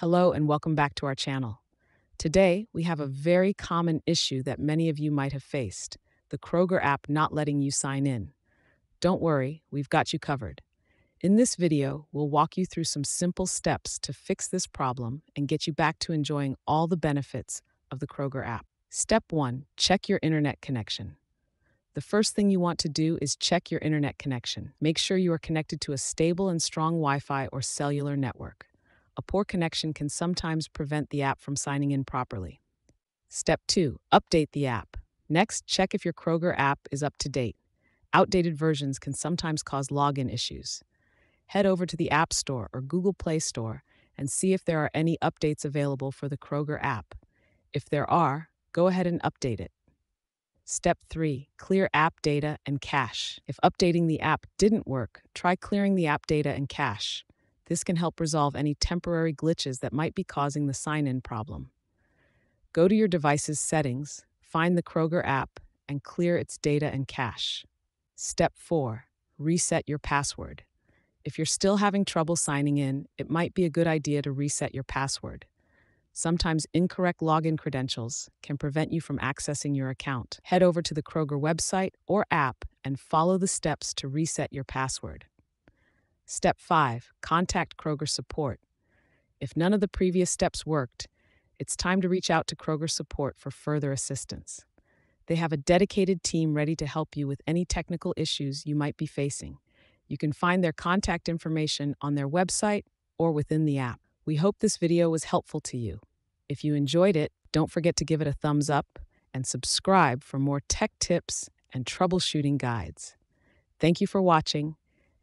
Hello and welcome back to our channel. Today, we have a very common issue that many of you might have faced the Kroger app not letting you sign in. Don't worry, we've got you covered. In this video, we'll walk you through some simple steps to fix this problem and get you back to enjoying all the benefits of the Kroger app. Step 1 Check your internet connection. The first thing you want to do is check your internet connection. Make sure you are connected to a stable and strong Wi Fi or cellular network. A poor connection can sometimes prevent the app from signing in properly. Step 2 Update the app. Next, check if your Kroger app is up to date. Outdated versions can sometimes cause login issues. Head over to the App Store or Google Play Store and see if there are any updates available for the Kroger app. If there are, go ahead and update it. Step 3 Clear app data and cache. If updating the app didn't work, try clearing the app data and cache. This can help resolve any temporary glitches that might be causing the sign in problem. Go to your device's settings, find the Kroger app, and clear its data and cache. Step 4 Reset your password. If you're still having trouble signing in, it might be a good idea to reset your password. Sometimes incorrect login credentials can prevent you from accessing your account. Head over to the Kroger website or app and follow the steps to reset your password. Step 5 Contact Kroger support. If none of the previous steps worked, it's time to reach out to Kroger support for further assistance. They have a dedicated team ready to help you with any technical issues you might be facing. You can find their contact information on their website or within the app. We hope this video was helpful to you. If you enjoyed it, don't forget to give it a thumbs up and subscribe for more tech tips and troubleshooting guides. Thank you for watching,